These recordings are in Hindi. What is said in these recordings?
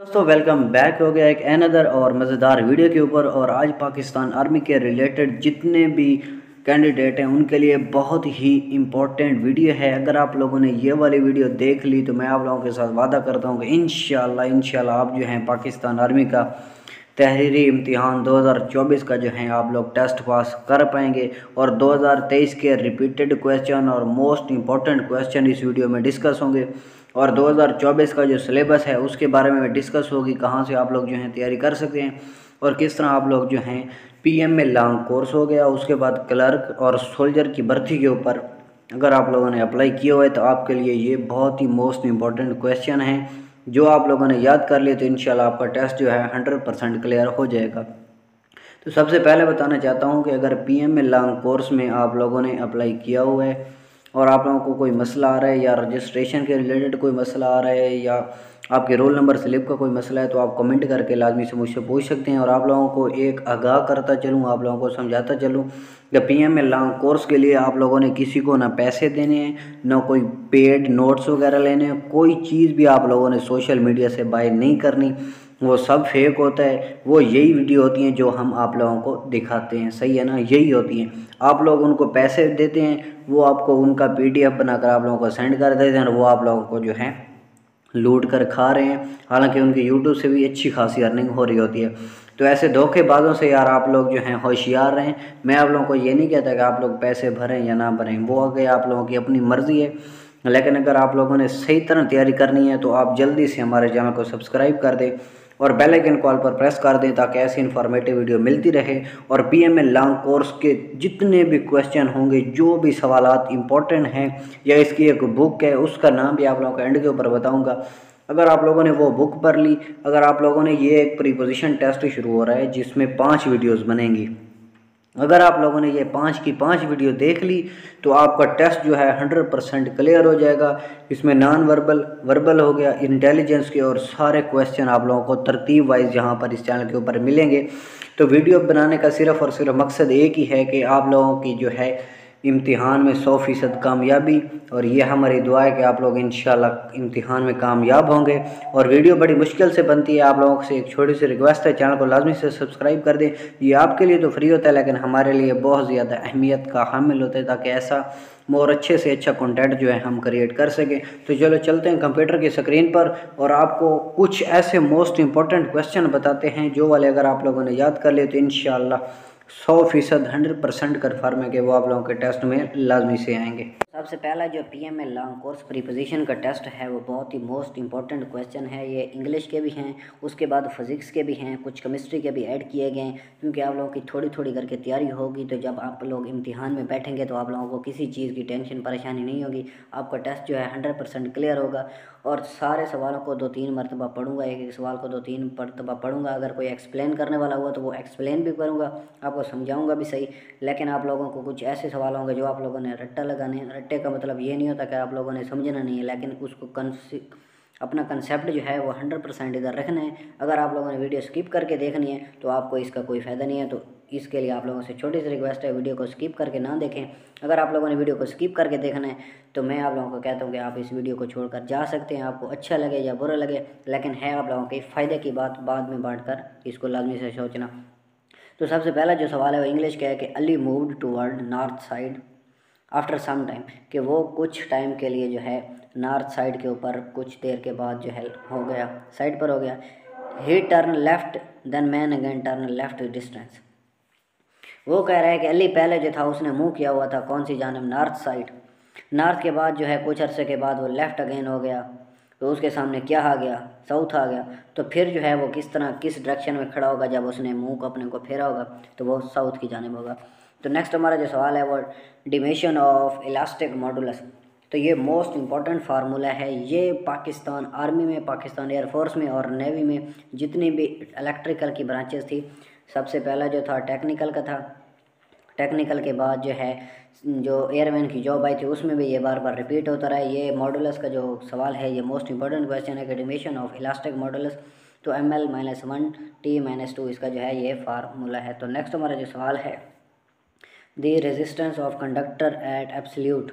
दोस्तों वेलकम बैक हो गया एक अनदर और मज़ेदार वीडियो के ऊपर। और आज पाकिस्तान आर्मी के रिलेटेड जितने भी कैंडिडेट हैं, उनके लिए बहुत ही इम्पोर्टेंट वीडियो है। अगर आप लोगों ने ये वाली वीडियो देख ली तो मैं आप लोगों के साथ वादा करता हूँ कि इन शाला आप जो हैं पाकिस्तान आर्मी का तहरीरी इम्तिहान 2024 का जो है, आप लोग टेस्ट पास कर पाएँगे। और 2023 के रिपीटेड क्वेश्चन और मोस्ट इंपॉर्टेंट क्वेश्चन इस वीडियो में डिस्कस होंगे। और 2024 का जो सिलेबस है, उसके बारे में डिस्कस होगी कहाँ से आप लोग जो हैं तैयारी कर सकते हैं और किस तरह आप लोग जो हैं पीएम में लॉन्ग कोर्स हो गया, उसके बाद क्लर्क और सोल्जर की भर्ती के ऊपर अगर आप लोगों ने अप्लाई किया हुआ है तो आपके लिए ये बहुत ही मोस्ट इंपॉर्टेंट क्वेश्चन है। जो आप लोगों ने याद कर लिए तो इन आपका टेस्ट जो है हंड्रेड परसेंट क्लियर हो जाएगा। तो सबसे पहले बताना चाहता हूँ कि अगर पी एम लॉन्ग कोर्स में आप लोगों ने अप्लाई किया हुआ है और आप लोगों को कोई मसला आ रहा है या रजिस्ट्रेशन के रिलेटेड कोई मसला आ रहा है या आपके रोल नंबर स्लिप का कोई मसला है तो आप कमेंट करके लाजमी से मुझसे पूछ सकते हैं और आप लोगों को एक आगाह करता चलूँ, आप लोगों को समझाता चलूँ। कि पी एम लॉन्ग कोर्स के लिए आप लोगों ने किसी को ना पैसे देने हैं, ना कोई पेड नोट्स वगैरह लेने हैं, कोई चीज़ भी आप लोगों ने सोशल मीडिया से बाय नहीं करनी वो सब फेक होता है। वो यही वीडियो होती हैं जो हम आप लोगों को दिखाते हैं। सही है ना? यही होती हैं। आप लोग उनको पैसे देते हैं, वो आपको उनका पीडीएफ बनाकर आप लोगों को सेंड कर देते हैं और वो आप लोगों को जो है लूट कर खा रहे हैं। हालाँकि उनकी यूट्यूब से भी अच्छी खासी अर्निंग हो रही होती है। तो ऐसे धोखेबाजों से यार आप लोग जो हैं होशियार रहें। मैं आप लोगों को ये नहीं कहता कि आप लोग पैसे भरें या ना भरें। वो आगे आप लोगों की अपनी मर्ज़ी है। लेकिन अगर आप लोगों ने सही तरह तैयारी करनी है तो आप जल्दी से हमारे चैनल को सब्सक्राइब कर दें। और बेल आइकन कॉल पर प्रेस कर दें ताकि ऐसी इन्फॉर्मेटिव वीडियो मिलती रहे और पी एम लॉन्ग कोर्स के जितने भी क्वेश्चन होंगे, जो भी सवाल इंपॉर्टेंट हैं या इसकी एक बुक है, उसका नाम भी आप लोगों को एंड के ऊपर बताऊँगा। अगर आप लोगों ने वो बुक पढ़ ली, अगर आप लोगों ने ये एक प्रीपोजिशन टेस्ट शुरू हो रहा है, जिसमें पाँच वीडियोज़ बनेंगी। अगर आप लोगों ने ये पाँच की पाँच वीडियो देख ली तो आपका टेस्ट जो है हंड्रेड परसेंट क्लियर हो जाएगा। इसमें नॉन वर्बल वर्बल हो गया इंटेलिजेंस के और सारे क्वेश्चन आप लोगों को तरतीब वाइज यहाँ पर इस चैनल के ऊपर मिलेंगे। तो वीडियो बनाने का सिर्फ़ और सिर्फ़ मकसद एक ही है कि आप लोगों की जो है इम्तिहान में सौ फ़ीसद कामयाबी और ये हमारी दुआ है कि आप लोग इन इम्तिहान में कामयाब होंगे। और वीडियो बड़ी मुश्किल से बनती है, आप लोगों से एक छोटी सी रिक्वेस्ट है, चैनल को लाजमी से सब्सक्राइब कर दें। ये आपके लिए तो फ्री होता है, लेकिन हमारे लिए बहुत ज़्यादा अहमियत का हामिल होता है, ताकि ऐसा और अच्छे से अच्छा कंटेंट जो है हम क्रिएट कर सकें। तो चलो चलते हैं कंप्यूटर की स्क्रीन पर और आपको कुछ ऐसे मोस्ट इंपॉर्टेंट क्वेश्चन बताते हैं, जो वाले अगर आप लोगों ने याद कर लिए तो इन सौ फ़ीसद, हंड्रेड परसेंट कन्फर्म है कि वो आप लोगों के टेस्ट में लाजमी से आएँगे। सबसे पहला जो P M L long course preposition का टेस्ट है, वो बहुत ही मोस्ट इंपॉर्टेंट क्वेश्चन है। ये इंग्लिश के भी हैं, उसके बाद फिज़िक्स के भी हैं, कुछ केमिस्ट्री के भी ऐड किए गए हैं। क्योंकि आप लोगों की थोड़ी थोड़ी करके तैयारी होगी तो जब आप लोग इम्तिहान में बैठेंगे तो आप लोगों को किसी चीज़ की टेंशन परेशानी नहीं होगी। आपका टेस्ट जो है हंड्रेड परसेंट क्लियर होगा। और सारे सवालों को दो तीन मरतबा पढ़ूँगा एक एक सवाल को दो तीन मरतबा पढ़ूँगा। अगर कोई एक्सप्लेन करने वाला हुआ तो वो एक्सप्लेन भी करूँगा। आपको समझाऊँगा भी सही, लेकिन आप लोगों को कुछ ऐसे सवाल होंगे जो आप लोगों ने रट्टा लगाने, रट्टे का मतलब ये नहीं होता कि आप लोगों ने समझना नहीं है, लेकिन उसको कंसी अपना कंसेप्ट जो है वो हंड्रेड परसेंट इधर रखना है। अगर आप लोगों ने वीडियो स्किप करके देखनी है तो आपको इसका कोई फ़ायदा नहीं है तो इसके लिए आप लोगों से छोटी सी रिक्वेस्ट है वीडियो को स्किप करके ना देखें। अगर आप लोगों ने वीडियो को स्किप करके देखना है तो मैं आप लोगों को कहता हूँ कि आप इस वीडियो को छोड़कर जा सकते हैं, आपको अच्छा लगे या बुरा लगे, लेकिन है आप लोगों के फ़ायदे की बात बाद में बांट कर इसको लाजमी से सोचना। तो सबसे पहला जो सवाल है वो इंग्लिश का है कि Ali moved toward north side after some time कि वो कुछ टाइम के लिए जो है नॉर्थ साइड के ऊपर कुछ देर के बाद जो है हो गया साइड पर हो गया। He turn left then man again turn left distance वो कह रहा है कि अली पहले जो था उसने मुँह किया हुआ था कौन सी जानब नॉर्थ साइड नॉर्थ के बाद जो है कुछ अरसे के बाद वो लेफ़्ट अगेन हो गया। तो उसके सामने क्या आ गया? साउथ आ गया। तो फिर जो है वो किस तरह, किस डायरेक्शन में खड़ा होगा जब उसने मुँह को अपने को फेरा होगा तो वो साउथ की जानब होगा। तो नेक्स्ट हमारा जो सवाल है वो डिमेशन ऑफ़ इलास्टिक मॉडुलस तो ये मोस्ट इंपॉर्टेंट फार्मूला है। ये पाकिस्तान आर्मी में, पाकिस्तान एयरफोर्स में और नेवी में जितनी भी इलेक्ट्रिकल की ब्रांचेस थी, सबसे पहला जो था टेक्निकल का था। टेक्निकल के बाद जो है, जो एयरमैन की जॉब आई थी, उसमें भी ये बार बार रिपीट होता रहा। है ये मॉडुलस का जो सवाल है, ये मोस्ट इंपॉर्टेंट क्वेश्चन है कि ऑफ़ इलास्टिक मॉडुलस तो M L minus one T minus two इसका जो है ये फार्मूला है। तो नेक्स्ट हमारा जो सवाल है the resistance of conductor at absolute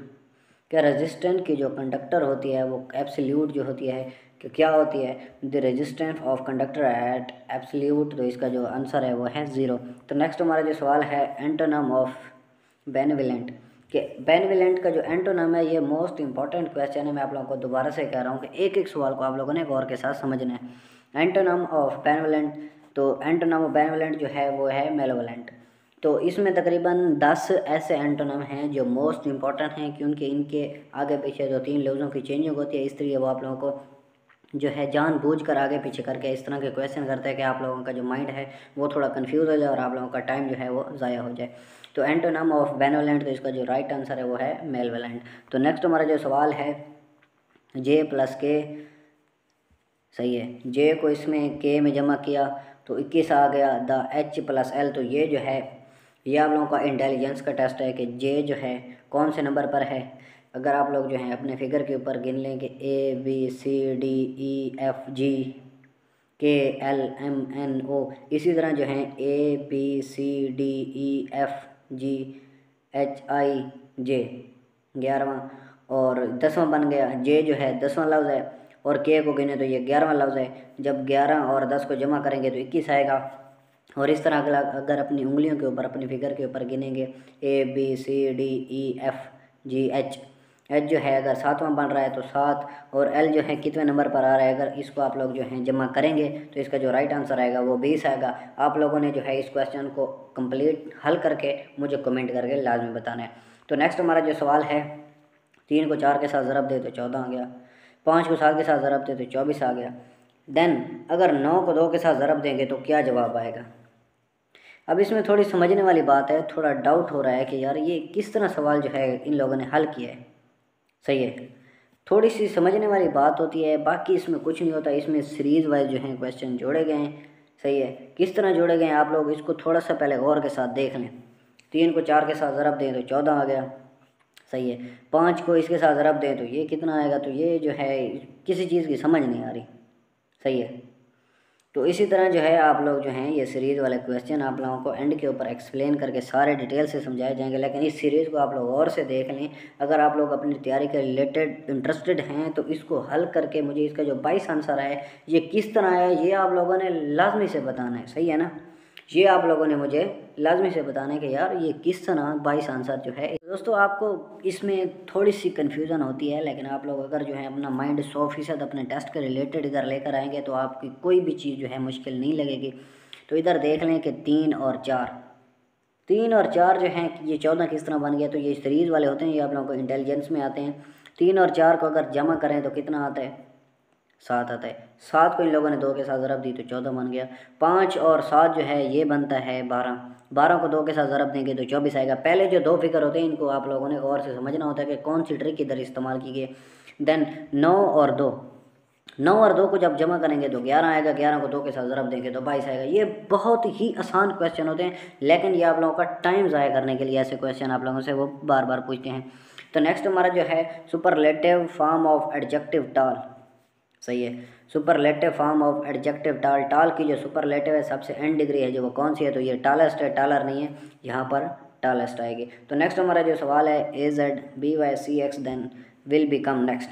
क्या रेजिस्टेंट की जो कंडक्टर होती है, वो एप्सल्यूट जो होती है कि क्या होती है? The resistance of conductor at absolute तो इसका जो आंसर है वो है ज़ीरो तो नेक्स्ट हमारा जो सवाल है एंटोनम ऑफ़ बेनविलेंट कि बेनविलेंट का जो एंटोनम है, ये मोस्ट इंपॉर्टेंट क्वेश्चन है। मैं आप लोगों को दोबारा से कह रहा हूँ कि एक एक सवाल को आप लोगों ने गौर के साथ समझना है। एंटोनम ऑफ़ बेनविलेंट तो एंटोनम ऑफ़ बेनविलेंट जो है, वो है मेलोवलेंट तो इसमें तकरीबन दस ऐसे एंटोनम हैं जो मोस्ट इंपॉर्टेंट हैं, क्योंकि इनके आगे पीछे दो तीन लफ्ज़ों की चेंजिंग होती है, इस तरीके वो आप लोगों को जो है जान बूझ कर आगे पीछे करके इस तरह के क्वेश्चन करते हैं कि आप लोगों का जो माइंड है, वो थोड़ा कंफ्यूज हो जाए और आप लोगों का टाइम जो है वो ज़ाया हो जाए। तो एंटोनम ऑफ़ बेनोलेंट तो इसका जो राइट आंसर है वो है मेलवेलेंट तो नेक्स्ट हमारा जो सवाल है जे प्लस के सही है। जे को इसमें के में जमा किया तो इक्कीस आ गया। द एच प्लस एल तो ये जो है, ये आप लोगों का इंटेलिजेंस का टेस्ट है कि जे जो है, कौन से नंबर पर है? अगर आप लोग जो हैं अपने फिगर के ऊपर गिन लें कि A B C D E F G K L M N O इसी तरह जो हैं A B C D E F G H I J ग्यारहवा। और दसवां बन गया जे जो है दसवां लफ्ज़ है और के को गिने तो ये ग्यारहवा लफ्ज़ है। जब ग्यारह और दस को जमा करेंगे तो इक्कीस आएगा। और इस तरह अगला अगर अपनी उंगलियों के ऊपर, अपनी फिगर के ऊपर गिनेंगे A B C D E F G H H जो है, अगर सातवां बन रहा है तो सात, और एल जो है कितने नंबर पर आ रहा है, अगर इसको आप लोग जो है जमा करेंगे तो इसका जो राइट आंसर आएगा वो बीस आएगा। आप लोगों ने जो है इस क्वेश्चन को कंप्लीट हल करके मुझे कमेंट करके लाजमी बताना है। तो नेक्स्ट हमारा जो सवाल है, तीन को चार के साथ ज़रब दे तो चौदह आ गया। पाँच को सात के साथ ज़रब दे तो चौबीस आ गया। देन अगर नौ को दो के साथ ज़रब देंगे तो क्या जवाब आएगा? अब इसमें थोड़ी समझने वाली बात है, थोड़ा डाउट हो रहा है कि यार ये किस तरह सवाल जो है इन लोगों ने हल किया है। सही है। थोड़ी सी समझने वाली बात होती है, बाकी इसमें कुछ नहीं होता, इसमें सीरीज़ वाइज जो हैं क्वेश्चन जोड़े गए हैं, सही है। किस तरह जोड़े गए हैं आप लोग, इसको थोड़ा सा पहले गौर के साथ देख लें। तीन को चार के साथ ज़रब दें तो चौदह आ गया, सही है। पाँच को इसके साथ ज़रब दें तो ये कितना आएगा तो ये जो है, किसी चीज़ की समझ नहीं आ रही, सही है। तो इसी तरह जो है आप लोग जो हैं, ये सीरीज़ वाले क्वेश्चन आप लोगों को एंड के ऊपर एक्सप्लेन करके सारे डिटेल से समझाए जाएँगे। लेकिन इस सीरीज़ को आप लोग और से देख लें। अगर आप लोग अपनी तैयारी के रिलेटेड इंटरेस्टेड हैं तो इसको हल करके मुझे इसका जो बाईस आंसर है, ये किस तरह है, ये आप लोगों ने लाजमी से बताना है। सही है ना? ये आप लोगों ने मुझे लाजमी से बताना कि यार, ये किस तरह बाईस आंसर जो है। दोस्तों, आपको इसमें थोड़ी सी कन्फ्यूज़न होती है, लेकिन आप लोग अगर जो है अपना माइंड सौ फ़ीसद अपने टेस्ट के रिलेटेड इधर लेकर आएँगे तो आपकी कोई भी चीज़ जो है मुश्किल नहीं लगेगी। तो इधर देख लें कि तीन और चार। तीन और चार जो हैं, ये चौदह किस तरह बन गया? तो ये सीरीज़ वाले होते हैं, ये आप लोगों को इंटेलिजेंस में आते हैं। तीन और चार को अगर जमा करें तो कितना आता है? सात आता है। सात को इन लोगों ने दो के साथ ज़रब दी तो चौदह बन गया। पाँच और सात जो है, ये बनता है बारह। बारह को दो के साथ ज़रब देंगे तो चौबीस आएगा। पहले जो दो फिगर होते हैं, इनको आप लोगों ने गौर से समझना होता है कि कौन सी ट्रिक इधर इस्तेमाल की गई देन नौ और दो। नौ और दो को जब जमा करेंगे तो ग्यारह आएगा। ग्यारह को दो के साथ ज़रब देंगे तो बाईस आएगा। ये बहुत ही आसान क्वेश्चन होते हैं, लेकिन ये आप लोगों का टाइम ज़ाया करने के लिए ऐसे क्वेश्चन आप लोगों से वो बार बार पूछते हैं। तो नेक्स्ट हमारा जो है सुपरलेटिव फॉर्म ऑफ़ एडजेक्टिव टाल सही है। सुपरलेटिव फॉर्म ऑफ़ एडजेक्टिव टाल टाल की जो सुपरलेटिव है, सबसे एंड डिग्री है जो वो कौन सी है तो ये टालेस्ट है टालर नहीं है, यहाँ पर टालेस्ट आएगी। तो नेक्स्ट हमारा जो सवाल है A Z B Y C X then will become next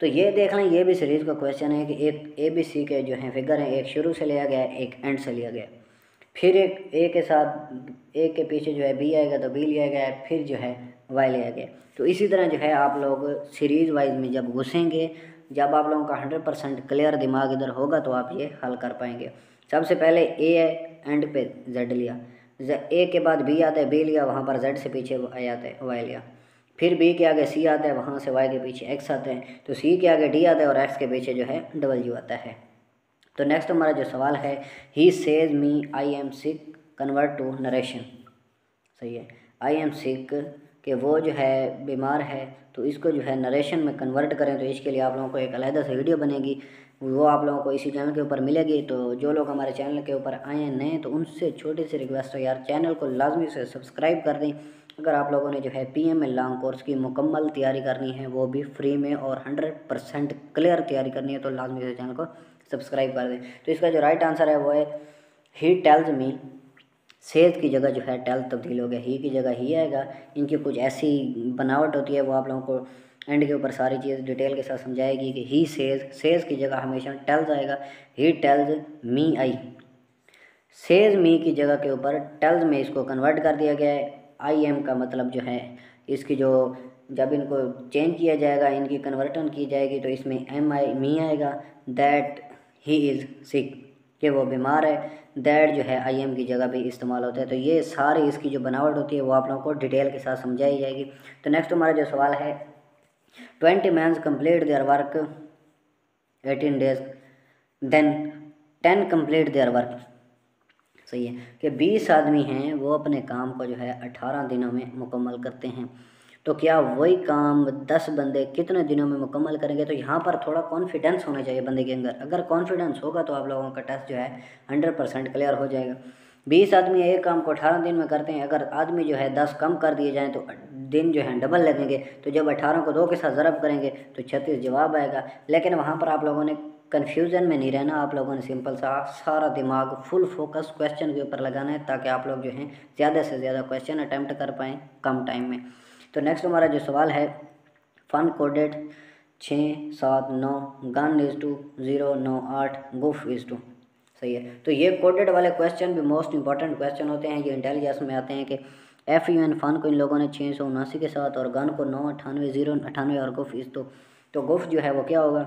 तो ये देख लें, ये भी सीरीज़ का क्वेश्चन है कि एक ए बी सी के जो हैं फिगर हैं, एक शुरू से लिया गया है एक एंड से लिया गया। फिर एक ए के साथ ए के पीछे जो है बी आएगा तो बी लिया गया है फिर जो है वाई लिया गया। तो इसी तरह जो है आप लोग सीरीज़ वाइज में जब घुसेंगे जब आप लोगों का हंड्रेड परसेंट क्लियर दिमाग इधर होगा तो आप ये हल कर पाएँगे। सबसे पहले ए है एंड पे जेड लिया। ए के बाद बी आता है बी लिया, वहाँ पर जेड से पीछे आ जाता है वाई लिया। फिर बी के आगे सी आता है, वहाँ से वाई के पीछे एक्स आते हैं। तो सी के आगे डी आता है और एक्स के पीछे जो है डबल यू आता है। तो नेक्स्ट हमारा जो सवाल है he says me I am sick convert to narration सही है। आई एम सिक कि वो जो है बीमार है तो इसको जो है नरेशन में कन्वर्ट करें तो इसके लिए आप लोगों को एक अलहदा से वीडियो बनेगी। वो आप लोगों को इसी चैनल के ऊपर मिलेगी। तो जो लोग हमारे चैनल के ऊपर आए हैं नए तो उनसे छोटी सी रिक्वेस्ट है, यार चैनल को लाजमी से सब्सक्राइब कर दें। अगर आप लोगों ने जो है P M L long course की मुकम्मल तैयारी करनी है, वो भी फ्री में और हंड्रेड परसेंट क्लियर तैयारी करनी है तो लाजमी से चैनल को सब्सक्राइब कर दें। तो इसका जो राइट आंसर है, वो है ही टेल्स मी सेहत की जगह जो है टेल तब्दील हो गया, ही की जगह ही आएगा। इनकी कुछ ऐसी बनावट होती है, वो आप लोगों को एंड के ऊपर सारी चीज़ डिटेल के साथ समझाएगी कि ही सेज सेज की जगह हमेशा टेल्स आएगा he tells me I. Says मी की जगह के ऊपर टेल्स में इसको कन्वर्ट कर दिया गया है। आई एम का मतलब जो है, इसकी जो, जब इनको चेंज किया जाएगा, इनकी कन्वर्टन की जाएगी तो इसमें एम आई मी आएगा। दैट ही इज़ सिक कि वो बीमार है, दैट जो है आई एम की जगह भी इस्तेमाल होता है। तो ये सारी इसकी जो बनावट होती है, वो आप लोगों को डिटेल के साथ समझाई जाएगी। तो नेक्स्ट हमारा जो सवाल है twenty men complete their work eighteen days then ten complete their work सही है कि बीस आदमी हैं, वो अपने काम को जो है अठारह दिनों में मुकम्मल करते हैं। तो क्या वही काम दस बंदे कितने दिनों में मुकम्मल करेंगे? तो यहाँ पर थोड़ा कॉन्फिडेंस होना चाहिए बंदे के अंदर। अगर कॉन्फिडेंस होगा तो आप लोगों का टेस्ट जो है हंड्रेड परसेंट क्लियर हो जाएगा। बीस आदमी एक काम को अठारह दिन में करते हैं। अगर आदमी जो है दस कम कर दिए जाएँ तो दिन जो है डबल लगेंगे। तो जब अठारह को दो के साथ ज़रब करेंगे तो छत्तीस जवाब आएगा। लेकिन वहाँ पर आप लोगों ने कन्फ्यूज़न में नहीं रहना। आप लोगों ने सिंपल सा सारा दिमाग फुल फोकस क्वेश्चन के ऊपर लगाना है ताकि आप लोग जो हैं ज़्यादा से ज़्यादा क्वेश्चन अटैम्प्ट कर पाएँ कम टाइम में। तो नेक्स्ट हमारा जो सवाल है फन कोडेड छः सात, नौ गन इज़ टू ज़ीरो नौ, आठ गुफ इज़ टू सही है। तो ये कोडेड वाले क्वेश्चन भी मोस्ट इंपॉर्टेंट क्वेश्चन होते हैं। ये इंटेलिजेंस में आते हैं कि एफ़ यू एन फन को इन लोगों ने छः सौ, उनासी के साथ और गन को नौ, अठानवे ज़ीरो अठानवे और गुफ इस तो तो गुफ जो है वो क्या होगा?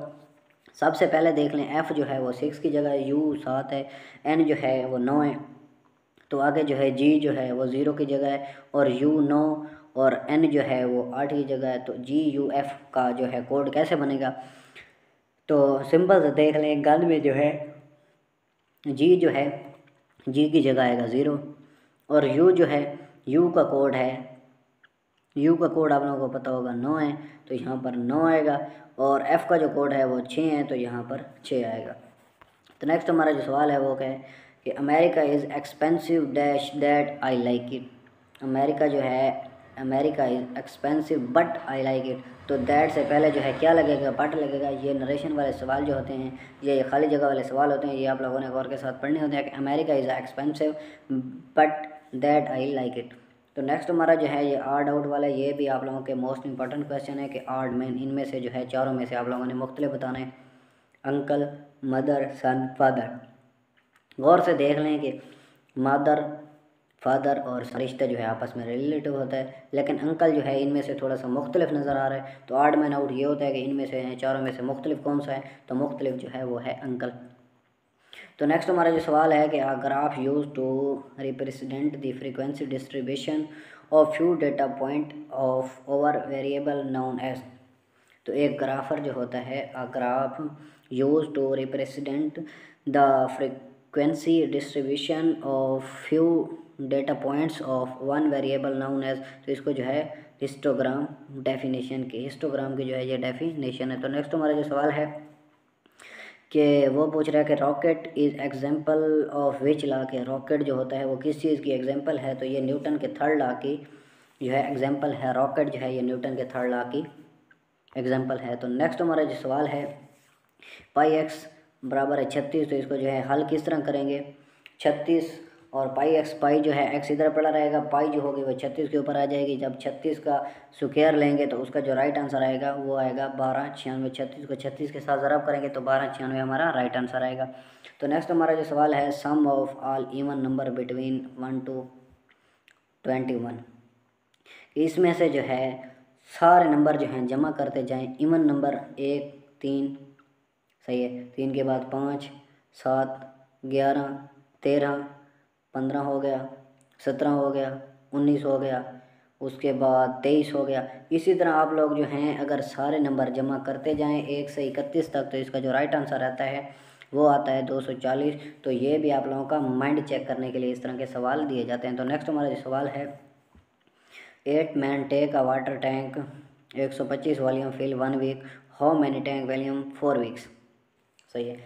सबसे पहले देख लें एफ़ जो है वो सिक्स की जगह यू सात है एन जो है वो नौ है। तो आगे जो है जी जो है वो ज़ीरो की जगह है और यू नौ और एन जो है वो आठ की जगह है तो जी यू एफ़ का जो है कोड कैसे बनेगा? तो सिंपल से देख लें, गन में जो है जी जो है जी की जगह आएगा ज़ीरो और यू जो है यू का कोड है यू का कोड आप लोगों को पता होगा नौ है तो यहाँ पर नौ आएगा और एफ़ का जो कोड है वो छः है तो यहाँ पर छः आएगा। तो नेक्स्ट हमारा जो सवाल है वो क्या है कि America is expensive dash that I like it America जो है America is expensive but I like it तो दैट से पहले जो है, क्या लगेगा बट लगेगा, ये नरेशन वाले सवाल जो होते हैं, ये खाली जगह वाले सवाल होते हैं, ये आप लोगों ने गौर के साथ पढ़ने होते हैं कि America is expensive but that I like it तो नेक्स्ट हमारा जो है, ये आर्ड आउट वाला, ये भी आप लोगों के मोस्ट इंपॉर्टेंट क्वेश्चन है कि आर्ड मैन इनमें से जो है, चारों में से आप लोगों ने मुख्तलि बताना अंकल मदर सन फादर गौर से देख लें कि मदर फादर और रिश्ता जो है आपस में रिलेटिव होता है, लेकिन अंकल जो है इनमें से थोड़ा सा मुख्तलिफ़ नज़र आ रहा है। तो आठ मैन आउट ये होता है कि इनमें से हैं, चारों में से मुख्तलिफ़ कौन सा है? तो मुख्तलिफ़ जो है वो है अंकल। तो नेक्स्ट हमारा जो सवाल है कि a graph use to represent the frequency distribution of few data point of over variable known as तो एक ग्राफर जो होता है a graph use to represent the frequency distribution of few data points of one variable known as तो इसको जो है हिस्टोग्राम डेफिनेशन की हिस्टोग्राम की जो है ये डेफिनेशन है। तो नेक्स्ट हमारा जो सवाल है कि वो पूछ रहा है कि rocket is example of which law के रॉकेट जो होता है वो किस चीज़ की एग्जांपल है? तो ये न्यूटन के थर्ड ला की जो है एग्जांपल है रॉकेट जो है ये न्यूटन के थर्ड ला की एग्जांपल है। तो नेक्स्ट हमारा जो सवाल है पाई एक्स बराबर है छत्तीस तो इसको जो है हल किस तरह करेंगे? छत्तीस और पाई एक्स, पाई जो है, एक्स इधर पड़ा रहेगा, पाई जो होगी वो छत्तीस के ऊपर आ जाएगी। जब छत्तीस का सुकेयर लेंगे तो उसका जो राइट आंसर आएगा, वो आएगा बारह छियानवे, छत्तीस को छत्तीस के साथ ज़रब करेंगे तो बारह छियानवे हमारा राइट आंसर आएगा। तो नेक्स्ट हमारा जो सवाल है sum of all even number between one to twenty one इसमें से जो है, सारे नंबर जो हैं, जमा करते जाएँ। इवन नंबर एक, तीन, सही है, तीन के बाद पाँच, सात, ग्यारह, तेरह पंद्रह हो गया, सत्रह हो गया, उन्नीस हो गया, उसके बाद तेईस हो गया। इसी तरह आप लोग जो हैं, अगर सारे नंबर जमा करते जाएँ एक से इकतीस तक तो इसका जो राइट आंसर रहता है, वो आता है दो सौ चालीस। तो ये भी आप लोगों का माइंड चेक करने के लिए इस तरह के सवाल दिए जाते हैं। तो नेक्स्ट हमारा जो सवाल है eight man take a water tank एक सौ पच्चीस volume fill one week how many tank volume four weeks सही है।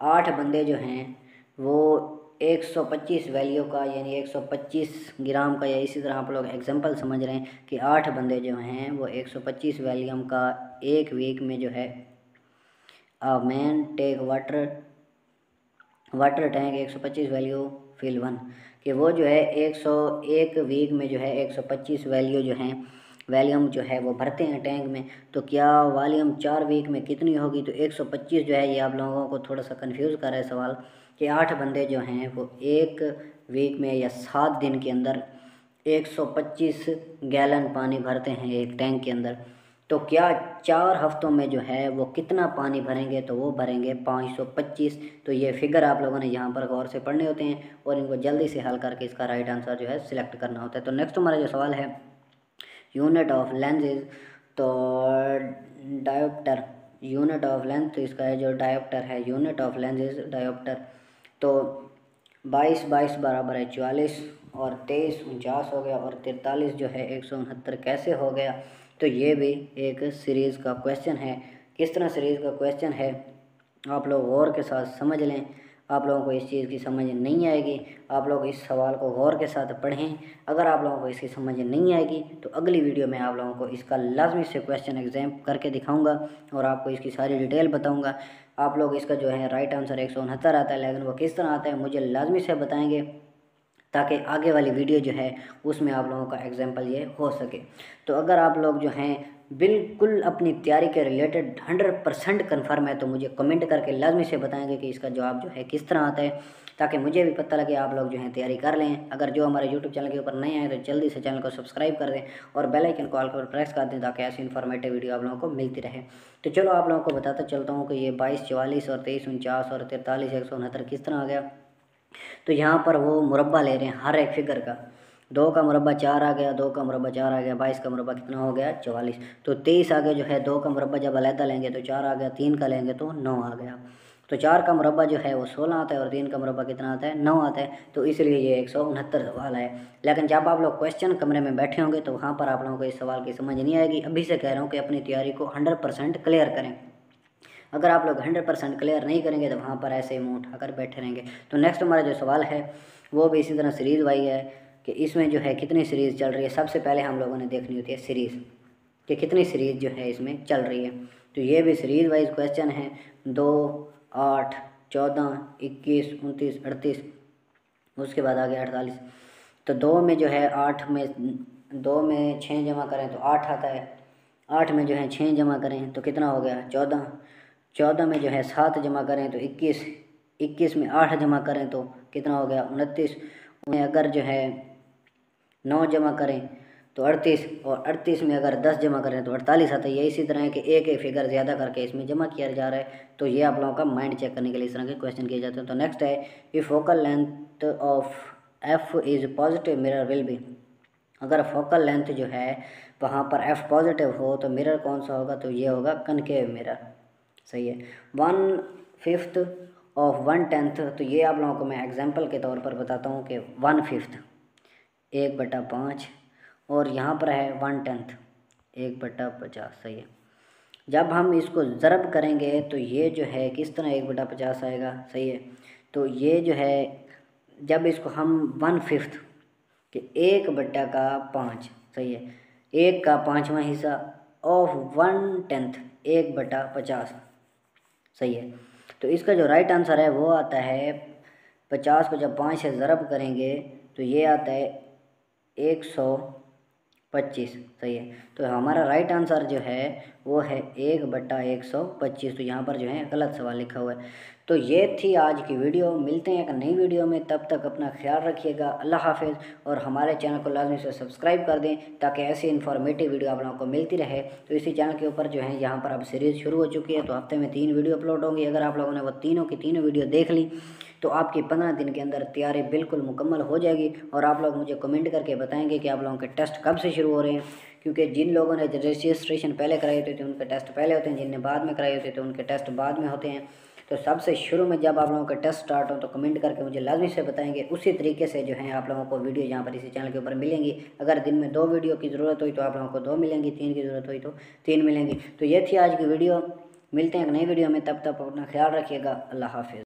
आठ बंदे जो हैं, वो 125 वैल्यू का, यानी 125 ग्राम का, या इसी तरह आप लोग एग्जांपल समझ रहे हैं कि आठ बंदे जो हैं, वो 125 वैल्यूम का एक वीक में जो है, a man take water water tank 125 value fill one कि वो जो है 101 वीक में जो है 125 वैल्यू जो हैं, वॉल्यूम जो है वो भरते हैं टैंक में। तो क्या वॉल्यूम चार वीक में कितनी होगी? तो 125 जो है, ये आप लोगों को थोड़ा सा कंफ्यूज कर रहा है सवाल। कि आठ बंदे जो हैं वो एक वीक में या सात दिन के अंदर 125 गैलन पानी भरते हैं एक टैंक के अंदर। तो क्या चार हफ्तों में जो है वो कितना पानी भरेंगे? तो वो भरेंगे 525 तो ये फिगर आप लोगों ने यहाँ पर गौर से पढ़ने होते हैं और इनको जल्दी से हल करके इसका राइट आंसर जो है सिलेक्ट करना होता है। तो नेक्स्ट हमारा जो सवाल है यूनिट ऑफ़ लेंसेज तो डायोप्टर यूनिट ऑफ़ लेंथ तो इसका है जो डायोप्टर है यूनिट ऑफ़ लेंसेज डायोप्टर तो बाईस बाईस बराबर है चवालीस और तेईस उनचास हो गया और तिरतालीस जो है एक सौ उनहत्तर कैसे हो गया? तो ये भी एक सीरीज़ का क्वेश्चन है। किस तरह सीरीज़ का क्वेश्चन है? आप लोग गौर के साथ समझ लें। आप लोगों को इस चीज़ की समझ नहीं आएगी। आप लोग इस सवाल को गौर के साथ पढ़ें। अगर आप लोगों को इसकी समझ नहीं आएगी तो अगली वीडियो में आप लोगों को इसका लाजमी से क्वेश्चन एग्ज़ाम करके दिखाऊँगा और आपको इसकी सारी डिटेल बताऊँगा। आप लोग इसका जो है राइट आंसर एक सौ उनहत्तर आता है, लेकिन वो किस तरह आता है, मुझे लाजमी से बताएँगे ताकि आगे वाली वीडियो जो है, उसमें आप लोगों का एग्ज़ाम्पल ये हो सके। तो अगर आप लोग जो हैं बिल्कुल अपनी तैयारी के रिलेटेड हंड्रेड परसेंट कन्फर्म है तो मुझे कमेंट करके लाजमी से बताएँगे कि इसका जवाब जो है किस तरह आता है, ताकि मुझे भी पता लगे आप लोग जो है तैयारी कर लें। अगर जो हमारे यूट्यूब चैनल के ऊपर नए आए तो जल्दी से चैनल को सब्सक्राइब कर दें और बेल आइकन को ऑल पर प्रेस कर दें, ताकि ऐसी इन्फॉर्मेटिव वीडियो आप लोगों को मिलती रहे। तो चलो आप लोगों को बताता चलता हूँ कि ये बाईस, चवालीस और तेईस, उनचास और तैंतालीस एक सौ उनहत्तर किस तरह आ गया। तो यहाँ पर वो मुरबा ले रहे हैं, हर एक फिगर का। दो का मुरबा चार आ गया, दो का मुरबा चार आ गया, बाईस का मुरबा कितना हो गया? चवालीस। तो तेईस आगे जो है, दो का मुरबा जब अलहदा लेंगे तो चार आ गया, तीन का लेंगे तो नौ आ गया। तो चार का मुरबा जो है, वो सोलह आता है और तीन का मुरबा कितना आता है? नौ आता है। तो इसलिए ये एक सौ उनहत्तर सवाल है। लेकिन जब आप लोग क्वेश्चन कमरे में बैठे होंगे तो वहाँ पर आप लोगों को इस सवाल की समझ नहीं आएगी। अभी से कह रहा हूँ कि अपनी तैयारी को हंड्रेड परसेंट क्लियर करें। अगर आप लोग हंड्रेड परसेंट क्लियर नहीं करेंगे तो वहाँ पर ऐसे ही मुँह उठाकर बैठे रहेंगे। तो नेक्स्ट हमारा जो सवाल है, वो भी इसी तरह सीरीज़ वाई है। कि इसमें जो है कितनी सीरीज़ चल रही है। सबसे पहले हम लोगों ने देखनी होती है सीरीज़, कि कितनी सीरीज़ जो है इसमें चल रही है। तो ये भी सीरीज़ वाइज क्वेश्चन है। दो, आठ, चौदह, इक्कीस, उनतीस, अड़तीस, उसके बाद आ गया अड़तालीस। तो दो में जो है आठ में, दो में छः जमा करें तो आठ आता है। आठ में जो है छः जमा करें तो कितना हो गया? चौदह। चौदह में जो है सात जमा करें तो इक्कीस। इक्कीस में आठ जमा करें तो कितना हो गया? उनतीस। में अगर जो है नौ जमा करें तो अड़तीस, और अड़तीस में अगर दस जमा करें तो अड़तालीस आता है। ये इसी तरह कि एक एक फिगर ज़्यादा करके इसमें जमा किया जा रहा है तो ये आप लोगों का माइंड चेक करने के लिए इस तरह के क्वेश्चन किए जाते हैं। तो नेक्स्ट है कि focal length of F is positive mirror will be अगर फोकल लेंथ जो है, वहाँ पर एफ़ पॉजिटिव हो तो मिरर कौन सा होगा? तो ये होगा कनकेव मिरर सही है। One fifth of one tenth तो ये आप लोगों को मैं एग्जांपल के तौर पर बताता हूँ कि वन फिफ्थ एक बटा पाँच, और यहाँ पर है वन टेंथ। एक बटा पचास, सही है। जब हम इसको ज़रब करेंगे तो ये जो है किस तरह एक बटा पचास आएगा, सही है? तो ये जो है, जब इसको हम वन फिफ्थ, कि एक बट्टा का पाँच, सही है? एक का पाँचवा हिस्सा ऑफ़ वन टेंथ, एक बटा पचास, सही है। तो इसका जो राइट आंसर है, वो आता है, पचास को जब पाँच से ज़रब करेंगे तो ये आता है एक सौ पच्चीस, सही है। तो हमारा राइट आंसर जो है, वो है एक बट्टा एक सौ पच्चीस। तो यहाँ पर जो है गलत सवाल लिखा हुआ है। तो ये थी आज की वीडियो। मिलते हैं एक नई वीडियो में। तब तक अपना ख्याल रखिएगा। अल्लाह हाफिज़। और हमारे चैनल को लाजमी से सब्सक्राइब कर दें ताकि ऐसी इन्फॉर्मेटिव वीडियो आप लोगों को मिलती रहे। तो इसी चैनल के ऊपर जो है, यहाँ पर अब सीरीज़ शुरू हो चुकी है। तो हफ़्ते में तीन वीडियो अपलोड होंगी। अगर आप लोगों ने वो तीनों की तीनों वीडियो देख ली तो आपकी पंद्रह दिन के अंदर तैयारी बिल्कुल मुकम्मल हो जाएगी। और आप लोग मुझे कमेंट करके बताएँगे कि आप लोगों के टेस्ट कब से शुरू हो रहे हैं। क्योंकि जिन लोगों ने रजिस्ट्रेशन पहले कराए होते थे, उनके टेस्ट पहले होते हैं। जिनने बाद में कराए होते थे उनके टेस्ट बाद में होते हैं। तो सबसे शुरू में जब आप लोगों का टेस्ट स्टार्ट हो तो कमेंट करके मुझे लाजमी से बताएँगे। उसी तरीके से जो है आप लोगों को वीडियो यहाँ पर इसी चैनल के ऊपर मिलेंगी। अगर दिन में दो वीडियो की ज़रूरत हुई तो आप लोगों को दो मिलेंगी। तीन की ज़रूरत हुई तो तीन मिलेंगी। तो ये थी आज की वीडियो मिलते हैं एक नई वीडियो में। तब तक अपना ख्याल रखिएगा। अल्लाह हाफिज़।